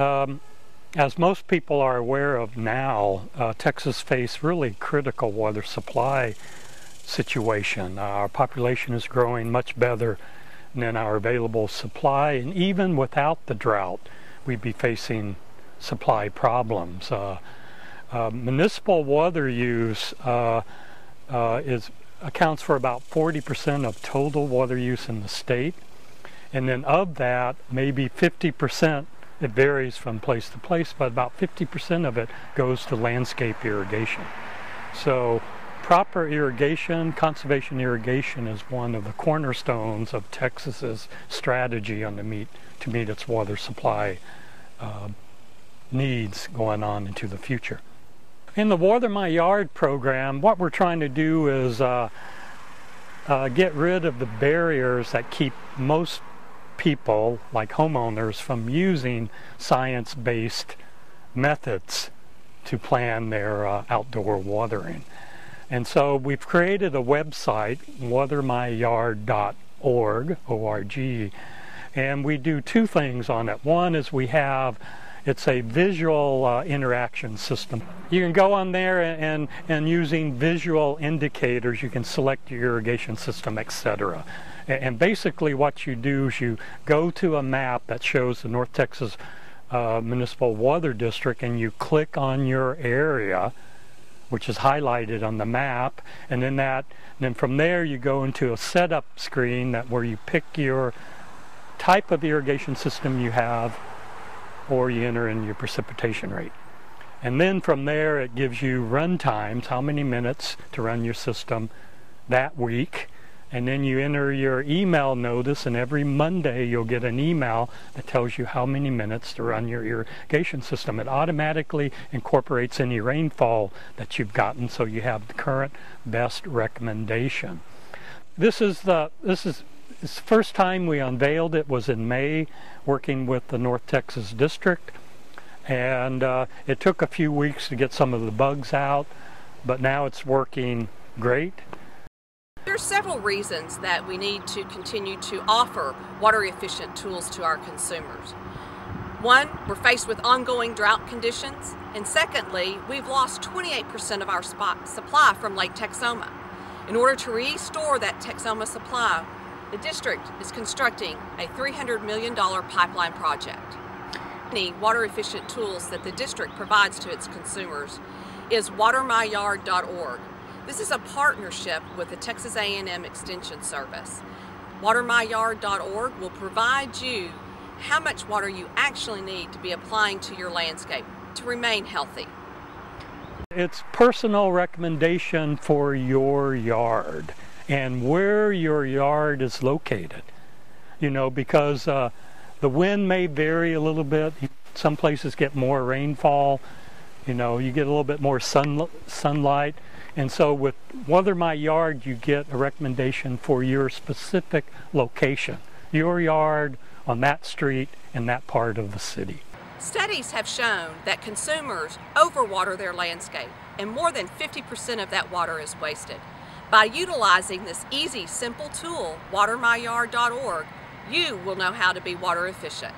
Um, as most people are aware of now, uh, Texas faces really critical water supply situation. Uh, our population is growing much better than our available supply, and even without the drought, we'd be facing supply problems. Uh, uh municipal water use uh, is accounts for about 40% of total water use in the state, and then of that, maybe 50% it varies from place to place, but about 50% of it goes to landscape irrigation. So proper irrigation, conservation irrigation is one of the cornerstones of Texas's strategy on to meet, to meet its water supply uh, needs going on into the future. In the Water My Yard program, what we're trying to do is uh, uh, get rid of the barriers that keep most people, like homeowners, from using science-based methods to plan their uh, outdoor watering. And so we've created a website, watermyyard.org, O-R-G, and we do two things on it. One is we have it's a visual uh, interaction system. You can go on there and, and, and using visual indicators, you can select your irrigation system, etc. And basically what you do is you go to a map that shows the North Texas uh, Municipal Water District and you click on your area which is highlighted on the map and then that and then from there you go into a setup screen that where you pick your type of irrigation system you have or you enter in your precipitation rate. And then from there it gives you run times, how many minutes to run your system that week and then you enter your email notice and every Monday you'll get an email that tells you how many minutes to run your irrigation system. It automatically incorporates any rainfall that you've gotten so you have the current best recommendation. This is the this is first time we unveiled it was in May working with the North Texas District and uh, it took a few weeks to get some of the bugs out but now it's working great there are several reasons that we need to continue to offer water efficient tools to our consumers. One, we're faced with ongoing drought conditions, and secondly, we've lost 28% of our supply from Lake Texoma. In order to restore that Texoma supply, the district is constructing a $300 million pipeline project. The water efficient tools that the district provides to its consumers is watermyyard.org. This is a partnership with the Texas A&M Extension Service. WaterMyYard.org will provide you how much water you actually need to be applying to your landscape to remain healthy. It's personal recommendation for your yard and where your yard is located. You know, because uh, the wind may vary a little bit. Some places get more rainfall. You know, you get a little bit more sun, sunlight. And so with Water My Yard, you get a recommendation for your specific location, your yard on that street in that part of the city. Studies have shown that consumers overwater their landscape and more than 50% of that water is wasted. By utilizing this easy, simple tool, watermyyard.org, you will know how to be water efficient.